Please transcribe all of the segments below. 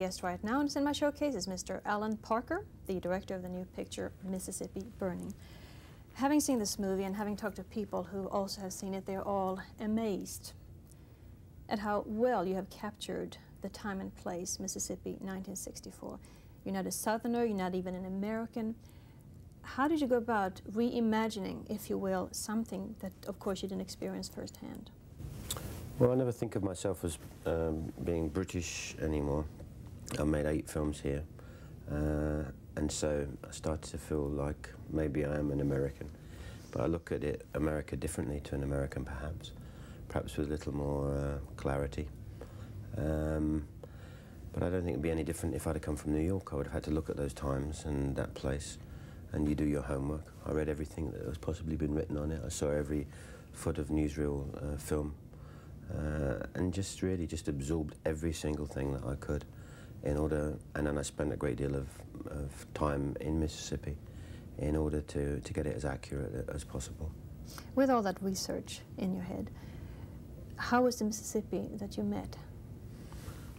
guest right now and it's in my Showcase is Mr. Alan Parker, the director of the new picture Mississippi Burning. Having seen this movie and having talked to people who also have seen it, they're all amazed at how well you have captured the time and place, Mississippi 1964. You're not a Southerner, you're not even an American. How did you go about reimagining, if you will, something that, of course, you didn't experience firsthand? Well, I never think of myself as um, being British anymore. I've made eight films here, uh, and so I started to feel like maybe I am an American. But I look at it, America differently to an American, perhaps, perhaps with a little more uh, clarity. Um, but I don't think it'd be any different if I'd have come from New York. I would have had to look at those times and that place, and you do your homework. I read everything that has possibly been written on it. I saw every foot of newsreel uh, film, uh, and just really just absorbed every single thing that I could in order, and then I spent a great deal of, of time in Mississippi in order to, to get it as accurate as possible. With all that research in your head, how was the Mississippi that you met?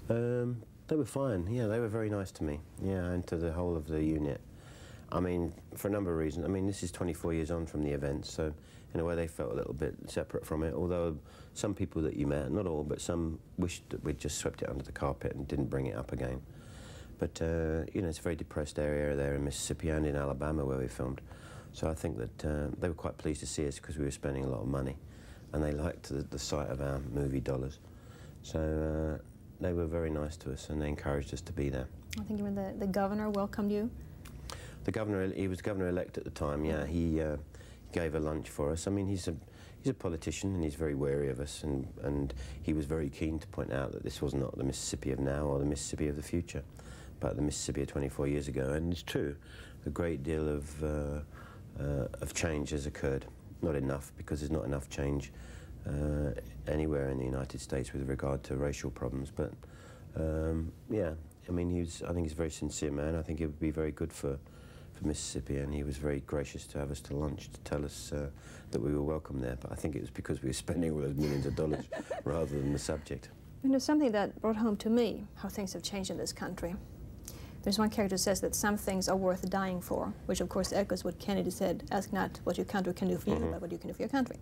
Um, they were fine, yeah, they were very nice to me, yeah, and to the whole of the unit. I mean, for a number of reasons. I mean, this is 24 years on from the event, so in a way they felt a little bit separate from it, although some people that you met, not all, but some wished that we'd just swept it under the carpet and didn't bring it up again. But, uh, you know, it's a very depressed area there in Mississippi and in Alabama where we filmed. So I think that uh, they were quite pleased to see us because we were spending a lot of money and they liked the, the sight of our movie dollars. So uh, they were very nice to us and they encouraged us to be there. I think even the, the governor welcomed you. The governor, he was governor-elect at the time, yeah. He, uh, gave a lunch for us. I mean, he's a he's a politician and he's very wary of us, and and he was very keen to point out that this was not the Mississippi of now or the Mississippi of the future, but the Mississippi of 24 years ago. And it's true, a great deal of uh, uh, of change has occurred. Not enough because there's not enough change uh, anywhere in the United States with regard to racial problems, but. Um, yeah, I mean, he's. I think he's a very sincere man. I think it would be very good for for Mississippi, and he was very gracious to have us to lunch to tell us uh, that we were welcome there. But I think it was because we were spending all those millions of dollars rather than the subject. You know, something that brought home to me how things have changed in this country. There's one character who says that some things are worth dying for, which of course echoes what Kennedy said, ask not what your country can do for you, mm -hmm. but what you can do for your country.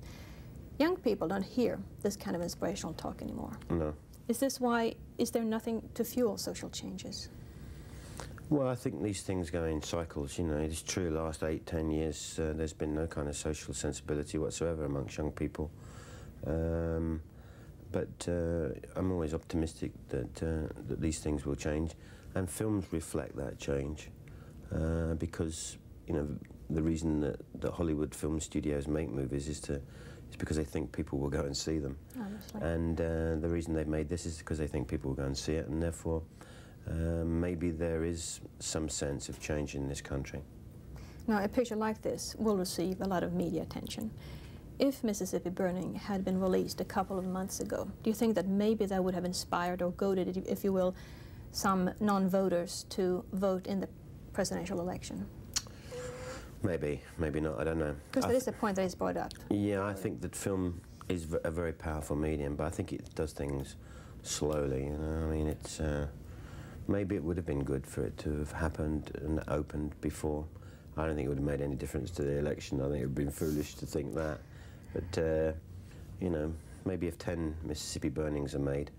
Young people don't hear this kind of inspirational talk anymore. No. Is this why, is there nothing to fuel social changes? Well, I think these things go in cycles. You know, it's true. Last eight, ten years, uh, there's been no kind of social sensibility whatsoever amongst young people. Um, but uh, I'm always optimistic that uh, that these things will change, and films reflect that change, uh, because you know the reason that, that Hollywood film studios make movies is to is because they think people will go and see them, and uh, the reason they've made this is because they think people will go and see it, and therefore um, maybe there is some sense of change in this country. Now, a picture like this will receive a lot of media attention. If Mississippi Burning had been released a couple of months ago, do you think that maybe that would have inspired or goaded, if you will, some non-voters to vote in the presidential election? Maybe, maybe not, I don't know. Because that is the point that is brought up. Yeah, I think that film is a very powerful medium, but I think it does things slowly, you know, I mean, it's... Uh, maybe it would have been good for it to have happened and opened before. I don't think it would have made any difference to the election. I think it would have been foolish to think that. But, uh, you know, maybe if 10 Mississippi burnings are made,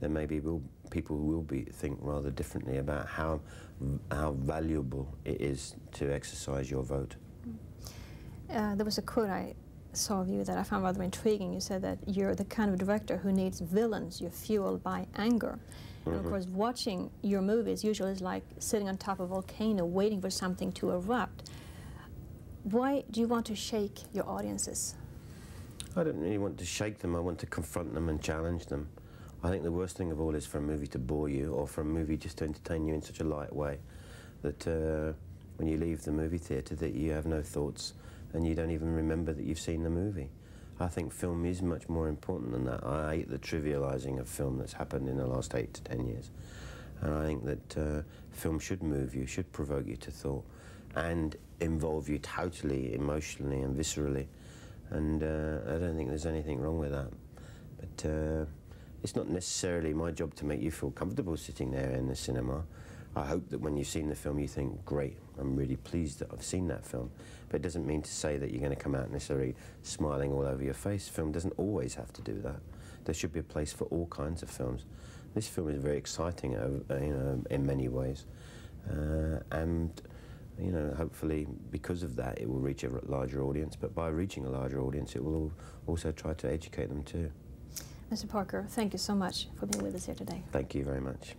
then maybe we'll, people will be think rather differently about how, how valuable it is to exercise your vote. Uh, there was a quote I saw of you that I found rather intriguing. You said that you're the kind of director who needs villains. You're fueled by anger. And of mm-hmm. course, watching your movies usually is like sitting on top of a volcano waiting for something to erupt. Why do you want to shake your audiences? I don't really want to shake them. I want to confront them and challenge them. I think the worst thing of all is for a movie to bore you or for a movie just to entertain you in such a light way that uh, when you leave the movie theatre that you have no thoughts and you don't even remember that you've seen the movie. I think film is much more important than that. I hate the trivialising of film that's happened in the last eight to ten years. And I think that uh, film should move you, should provoke you to thought, and involve you totally emotionally and viscerally. And uh, I don't think there's anything wrong with that. But, uh, it's not necessarily my job to make you feel comfortable sitting there in the cinema. I hope that when you've seen the film, you think, great, I'm really pleased that I've seen that film. But it doesn't mean to say that you're going to come out necessarily smiling all over your face. Film doesn't always have to do that. There should be a place for all kinds of films. This film is very exciting, uh, you know, in many ways. Uh, and, you know, hopefully because of that, it will reach a larger audience. But by reaching a larger audience, it will also try to educate them too. Mr. Parker, thank you so much for being with us here today. Thank you very much.